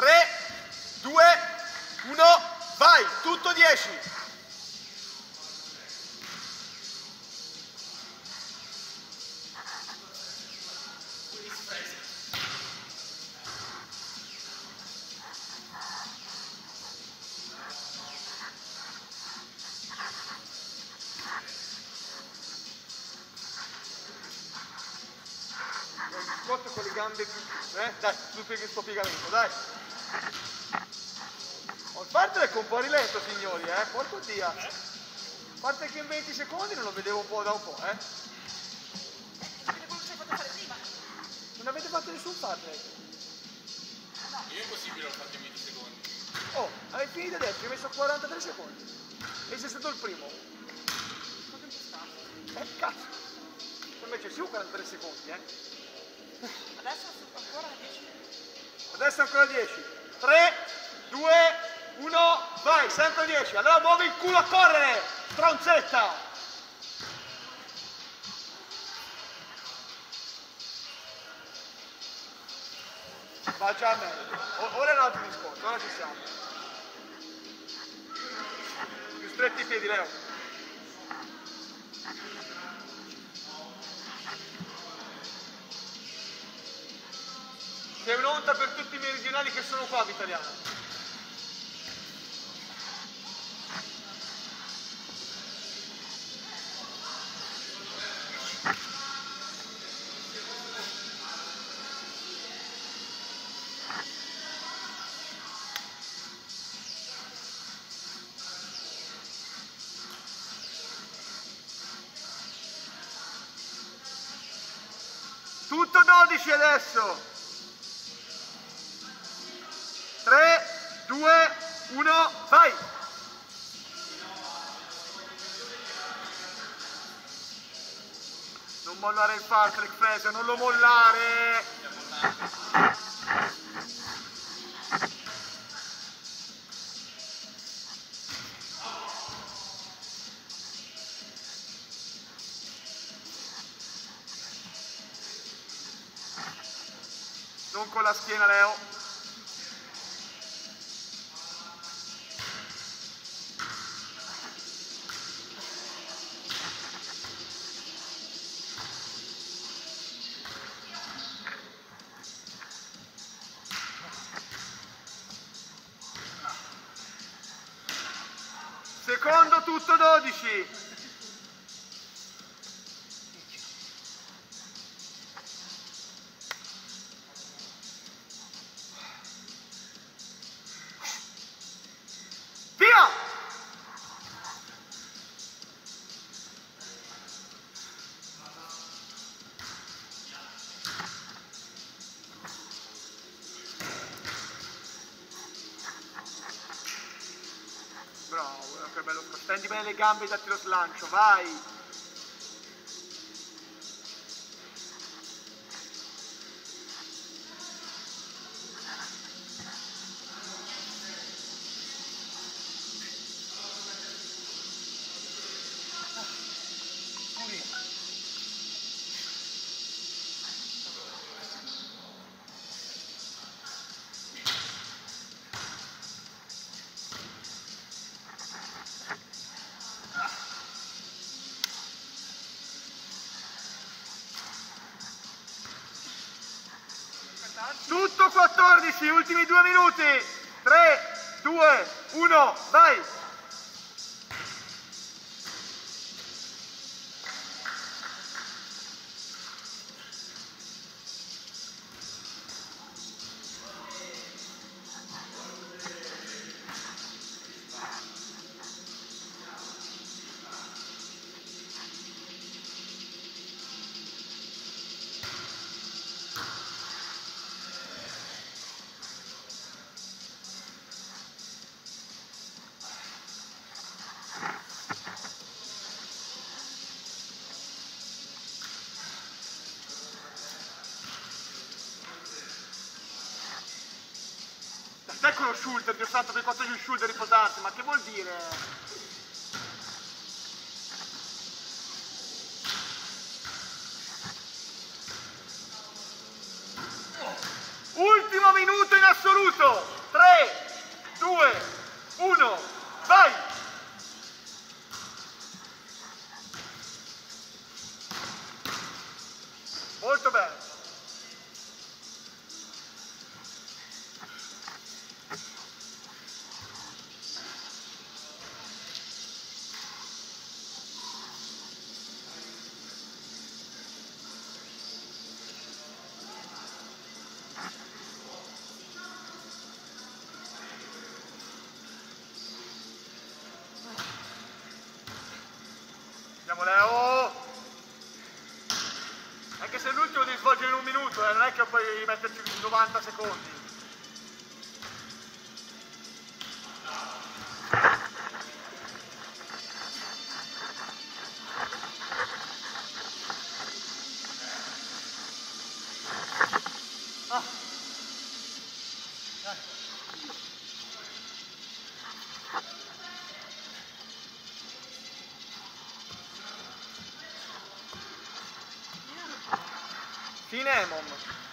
3, 2, 1, vai, tutto 10. Squat gambe più... Eh? Dai, su piega- sto piegamento, dai. Il partner è un po' rilento, signori, eh? Porco dia. A parte che in 20 secondi non lo vedevo un po' da un po', eh? Perché quello che ci hai fatto fare prima. Non avete fatto nessun partner. Io è possibile l'ho fatto in 20 secondi. Oh, hai finito adesso, hai messo 43 secondi. E sei stato il primo. Quanto tempo sta? Eh, cazzo. Invece sì, 43 secondi, eh? Adesso ancora 10. Adesso ancora 10. 3, 2, 1, vai, sempre 10. Allora muovi il culo a correre, stronzetta. Va già meglio. O- Ora è un altro discorso, ora ci siamo. Più stretti i piedi, Leo. C'è un'onta per tutti i meridionali che sono qua, Vitaliano. Tutto 12 adesso. 2, 1, vai! Non mollare il Patrick Fraser, non lo mollare! Non con la schiena, Leo. Secondo tutto 12. Stendi bene le gambe datti lo slancio, vai! Tutto 14, ultimi due minuti. 3, 2, 1, vai! Quello shoulder, Dio santo, per quanto di un shoulder riposarsi, ma che vuol dire? Ultimo minuto in assoluto! Tutto! 3, 2, 1, Andiamo Leo! Anche se l'ultimo devi svolgere in un minuto, eh, non è che puoi metterci 90 secondi. Finemon.